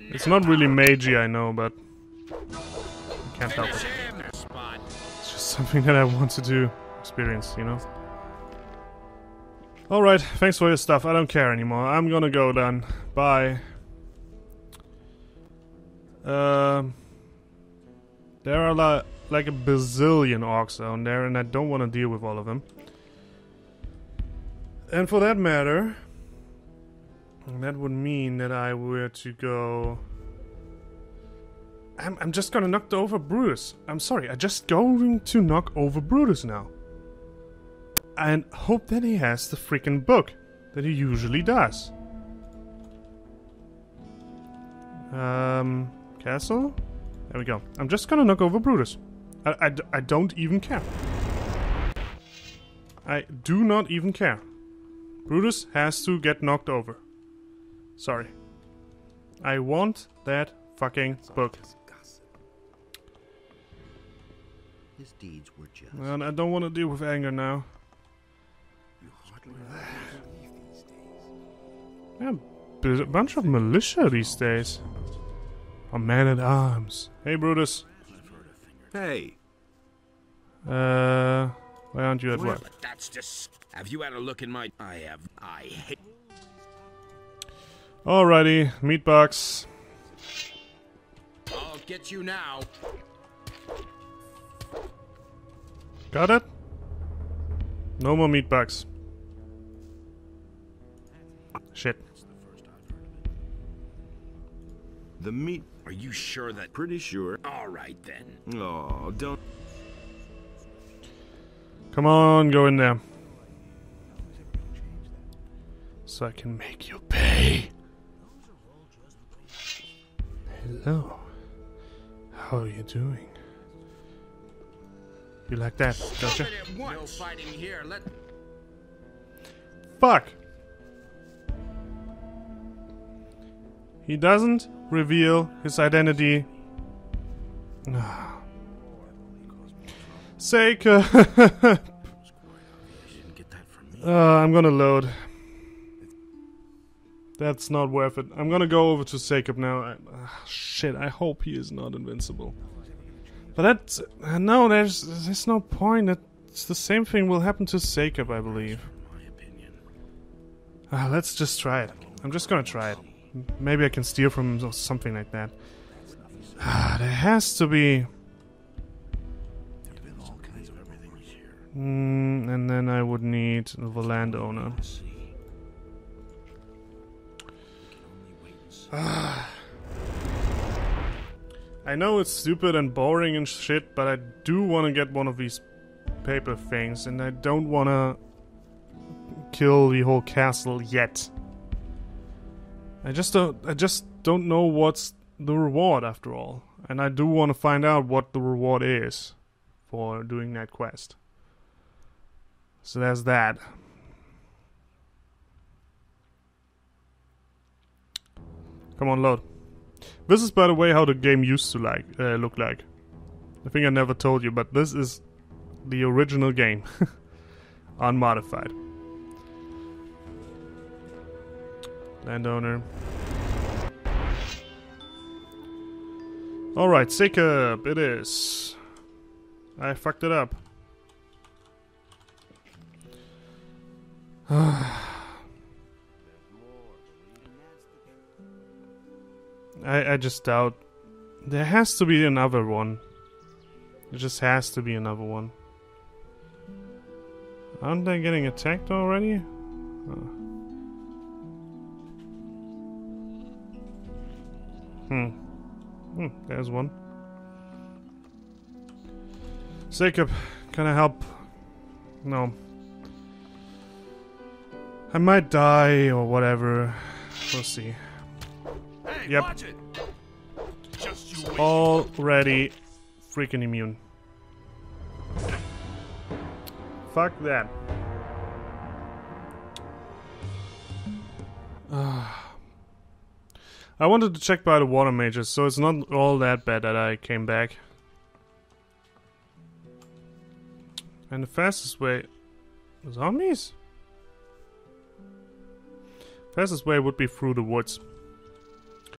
It's not really magey, I know, but I can't help it. It's just something that I want to do, experience, you know. Alright, thanks for your stuff. I don't care anymore. I'm gonna go then. Bye. Um, there are li like a bazillion orcs down there, and I don't want to deal with all of them. And for that matter, that would mean that I were to go. I'm, I'm just gonna knock over Brutus. I'm sorry, I'm just going to knock over Brutus now. And hope that he has the freaking book that he usually does. Um, castle? There we go. I'm just gonna knock over Brutus. I, I, I don't even care. I do not even care. Brutus has to get knocked over. Sorry. I want that fucking book. His deeds were just. And I don't want to deal with anger now. You hardly believe these days. Yeah, there's a bunch of militia these days. A man at arms. Hey, Brutus. Hey, Uh, why aren't you at work? But that's just. Have you had a look in my? I have. I hate. Alrighty, meat box. I'll get you now. Got it? No more meat box. Shit. the meat. Are you sure that? Pretty sure. All right then. Oh, don't. Come on, go in there. So I can make you pay. Hello. How are you doing? You like that, don't you? No fighting here. Let. Fuck! He doesn't reveal his identity. Seika! uh, I'm gonna load. That's not worth it. I'm gonna go over to Jacob now. I, ah, shit, I hope he is not invincible. But that's... Uh, no, there's, there's no point. It's the same thing will happen to Jacob, I believe. Ah, let's just try it. I'm just gonna try it. Maybe I can steal from him or something like that. Ah, there has to be. Mm, and then I would need the landowner. I know it's stupid and boring and shit, but I do want to get one of these paper things, and I don't want to kill the whole castle yet. I just don't. I just don't know what's the reward after all, and I do want to find out what the reward is for doing that quest. So there's that. Come on, load. This is, by the way, how the game used to like uh, look like. I think I never told you, but this is the original game, unmodified. Landowner. Alright, Jacob, it is. I fucked it up. I, I just doubt. There has to be another one. There just has to be another one. Aren't they getting attacked already? Oh. Hmm. Hmm, there's one. Jacob, can I help? No. I might die or whatever. We'll see. Yep. watch it. Just you. Already freaking immune. Fuck that. I wanted to check by the water mages, so it's not all that bad that I came back. And the fastest way... Zombies? Fastest way would be through the woods.